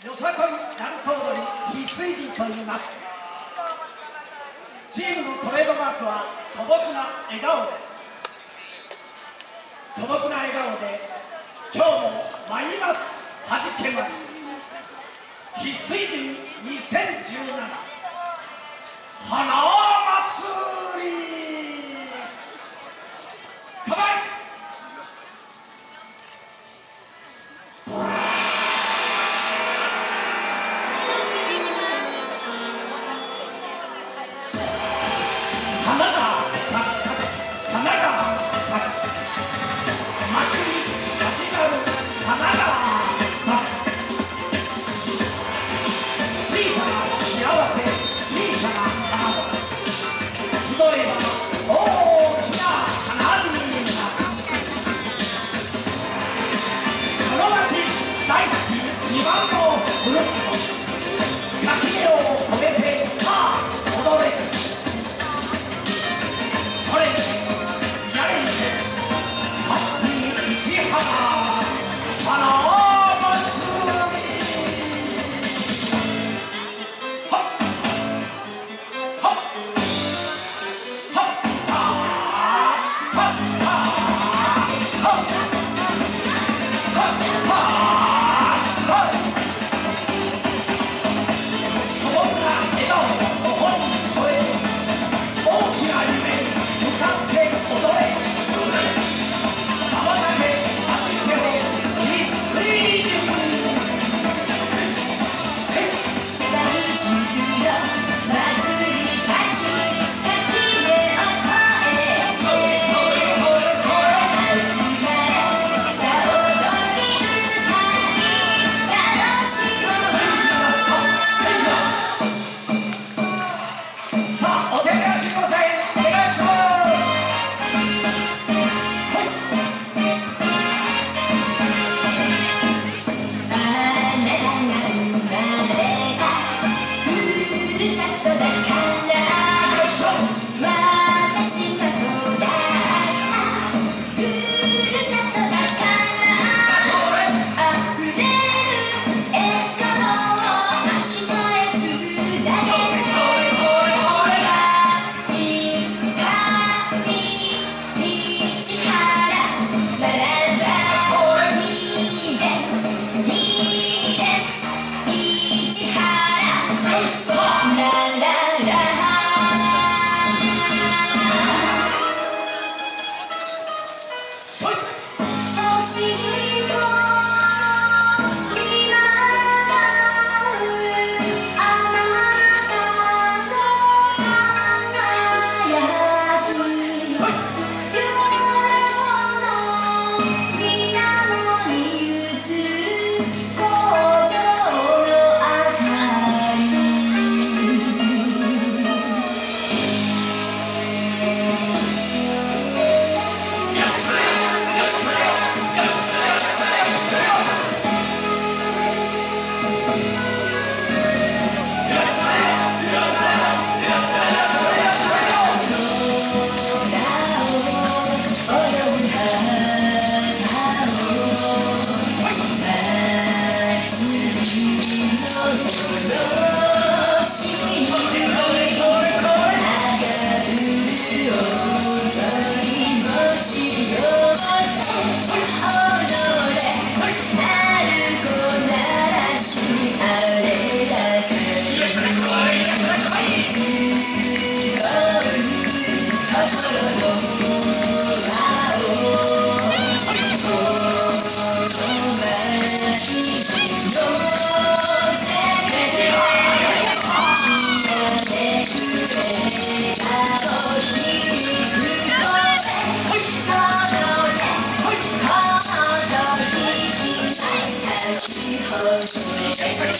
よさこい鳴子踊り翡翠人といいます。チームのトレードマークは素朴な笑顔です。素朴な笑顔で今日も参ります。はじけます。翡翠人2017花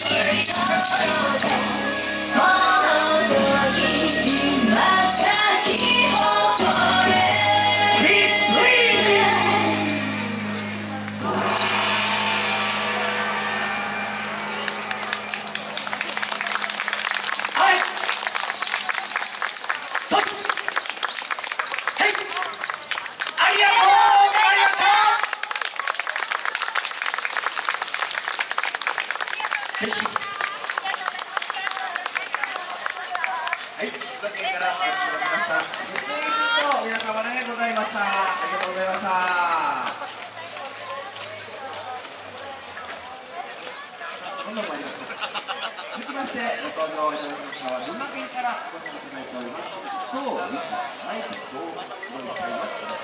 Thursday. 皆様でございました。ありがとうございました。どんどん参りましょう。続きまして、ご登場いただきましたは群馬県からお越しいただいております。そう、マイクと、ございます。